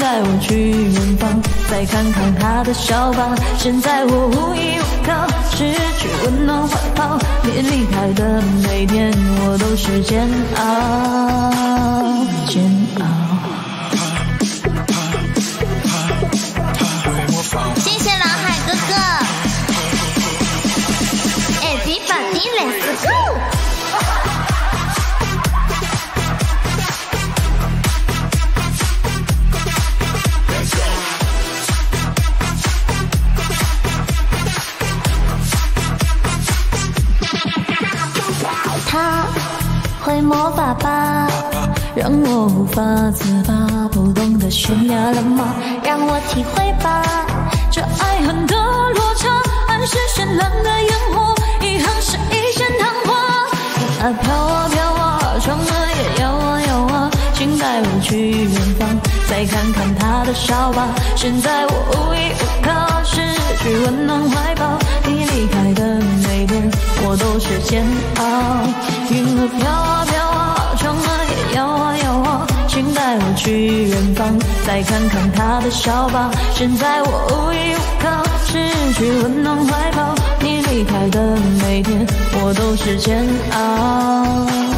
带我去远方再看看他的笑吧。现在我无依无靠，失去温暖怀抱。你离开的每天，我都是煎熬，煎熬。谢谢蓝海哥哥。哎，比巴迪，Let's go。他会魔法吧，让我无法自拔，不懂得悬崖勒马，让我体会吧，这爱恨的落差，爱是绚烂的烟火，遗憾是一线昙花。啊，飘啊飘啊，船儿也摇啊摇啊，请带我去远方，再看看他的笑吧。现在我无依无靠，失去温暖怀是煎熬。云儿飘啊飘啊，船儿也摇啊摇啊，请带我去远方，再看看他的笑吧。现在我无依无靠，失去温暖怀抱，你离开的每天，我都是煎熬。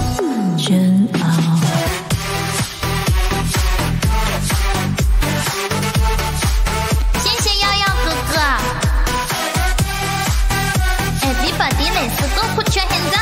Go put your hands up.